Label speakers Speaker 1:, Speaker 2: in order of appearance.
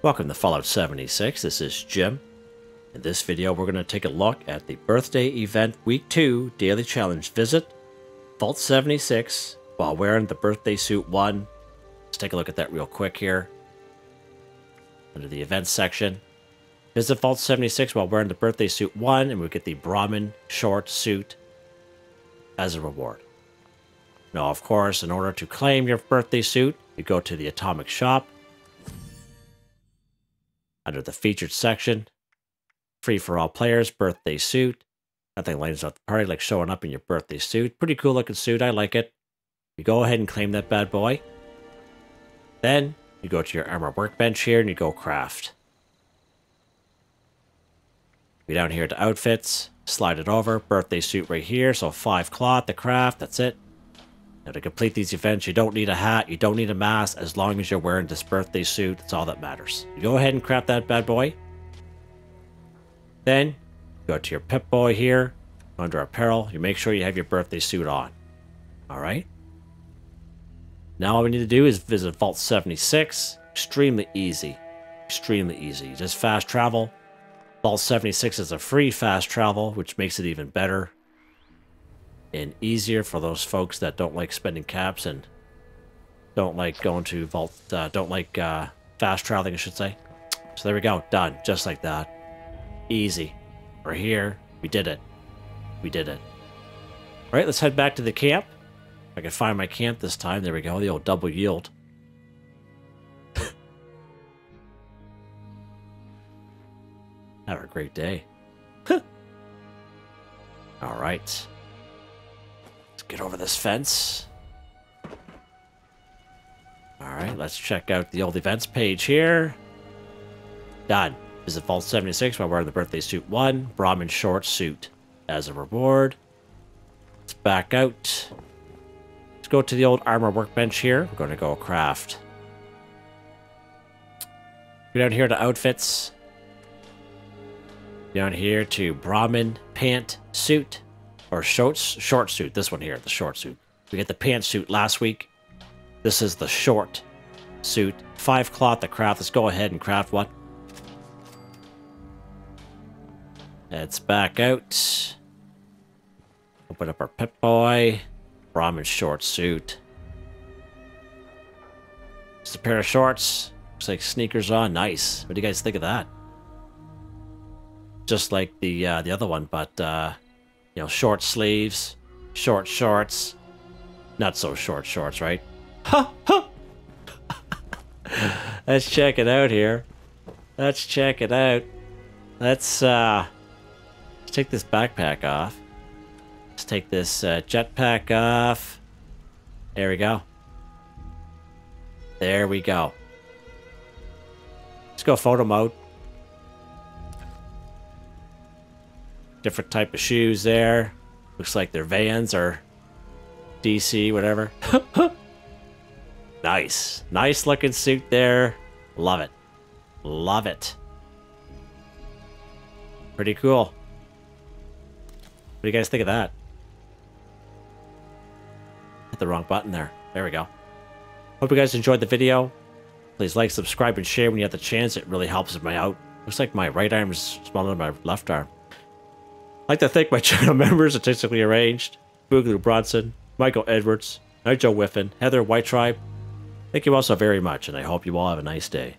Speaker 1: Welcome to Fallout 76, this is Jim. In this video we're going to take a look at the birthday event week 2 daily challenge visit, Vault 76, while wearing the birthday suit 1. Let's take a look at that real quick here. Under the events section, visit Vault 76 while wearing the birthday suit 1 and we get the Brahmin short suit as a reward. Now of course, in order to claim your birthday suit, you go to the Atomic Shop, under the featured section, free for all players, birthday suit. Nothing lines up the party like showing up in your birthday suit. Pretty cool looking suit, I like it. You go ahead and claim that bad boy. Then you go to your armor workbench here and you go craft. Be down here to outfits, slide it over, birthday suit right here, so five cloth the craft, that's it. Now to complete these events, you don't need a hat, you don't need a mask, as long as you're wearing this birthday suit, that's all that matters. You go ahead and craft that bad boy. Then, go to your Pip-Boy here, under apparel, you make sure you have your birthday suit on. Alright? Now all we need to do is visit Vault 76. Extremely easy. Extremely easy. Just fast travel. Vault 76 is a free fast travel, which makes it even better and easier for those folks that don't like spending caps and don't like going to vault, uh, don't like uh, fast traveling, I should say. So there we go, done, just like that. Easy. We're here, we did it. We did it. All right, let's head back to the camp. I can find my camp this time. There we go, the old double yield. Have a great day. All right. Get over this fence. Alright, let's check out the old events page here. Done. Visit Vault 76 while wearing the birthday suit 1, Brahmin short suit as a reward. Let's back out. Let's go to the old armor workbench here. We're going to go craft. Go down here to outfits. Down here to Brahmin pant suit. Or shorts, short suit. This one here, the short suit. We get the pantsuit last week. This is the short suit. Five cloth the craft. Let's go ahead and craft one. Let's back out. Open up our Pip-Boy. Brahmin short suit. Just a pair of shorts. Looks like sneakers on. Nice. What do you guys think of that? Just like the uh, the other one, but uh, you know, short sleeves, short shorts, not so short shorts, right? Ha ha! Let's check it out here. Let's check it out. Let's uh, let's take this backpack off. Let's take this uh, jetpack off. There we go. There we go. Let's go photo mode. Different type of shoes there. Looks like their vans are DC, whatever. nice. Nice looking suit there. Love it. Love it. Pretty cool. What do you guys think of that? Hit the wrong button there. There we go. Hope you guys enjoyed the video. Please like, subscribe, and share when you have the chance. It really helps me out. Looks like my right arm is smaller than my left arm. I'd like to thank my channel members, Artistically Arranged, Boogaloo Bronson, Michael Edwards, Nigel Wifen, Heather White Tribe. Thank you all so very much, and I hope you all have a nice day.